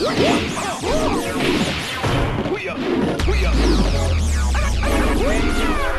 we are we are,